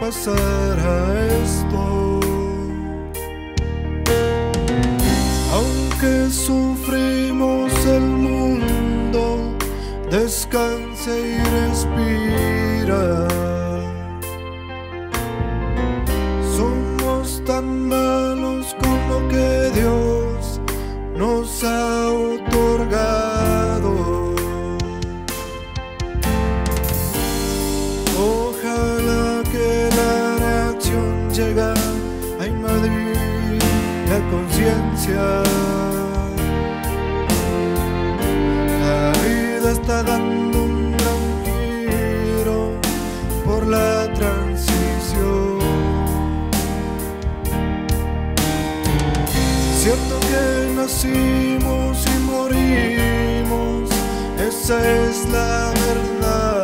pasara esto. Aunque sufrimos el mundo, descanse y respira. Llegue a invadir la conciencia. La vida está dando un gran giro por la transición. Cierto que nacimos y morimos, esa es la verdad.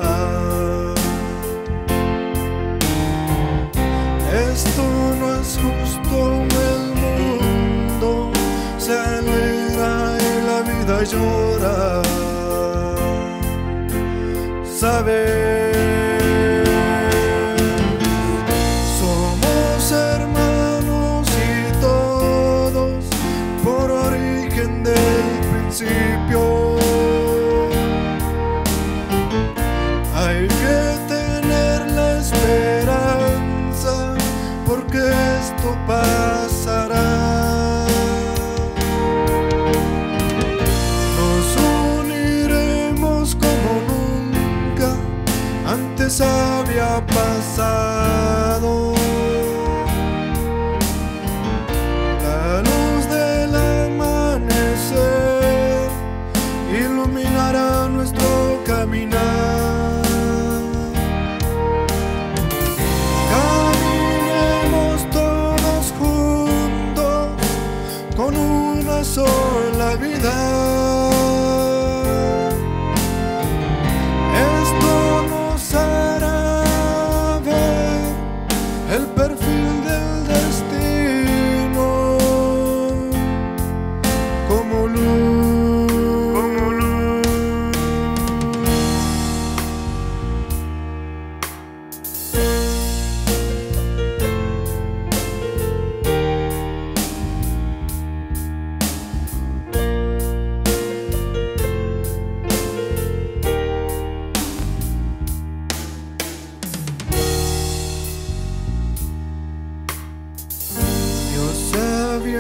La vida antes había pasado. La luz del amanecer iluminará nuestro caminar. Caminemos todos juntos con una sola vida.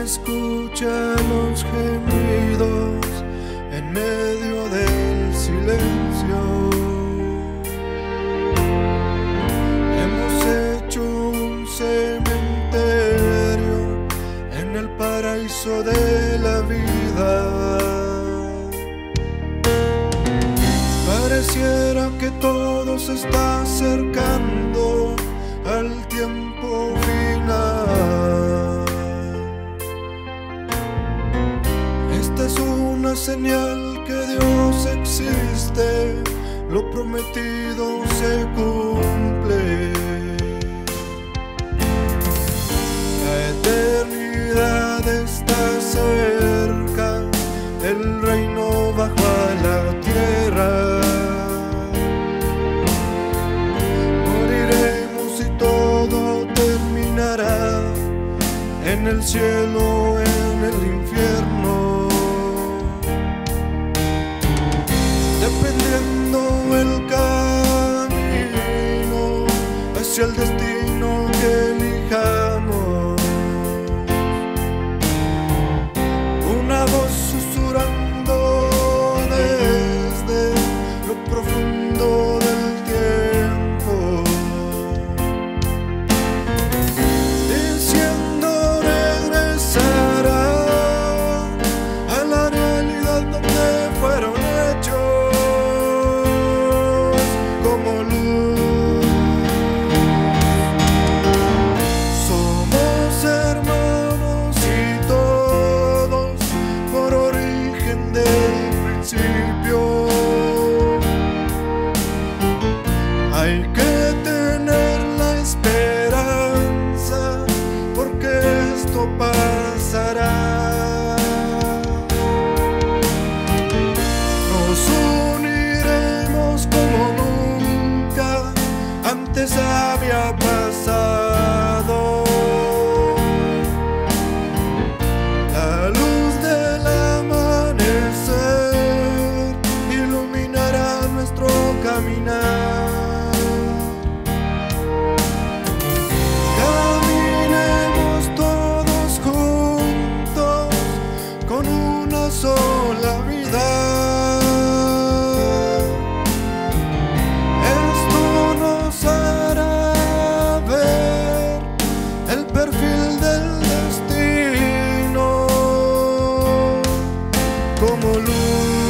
Escucha los gemidos en medio del silencio. Hemos hecho un cementerio en el paraíso de la vida. Pareciera que todo se está acercando al tiempo es una señal que Dios existe, lo prometido se cumple. La eternidad está cerca, el reino bajo la tierra. Moriremos y todo terminará en el cielo, en el infierno. Hacia el destino que pasará. Nos uniremos como nunca antes había pasado. room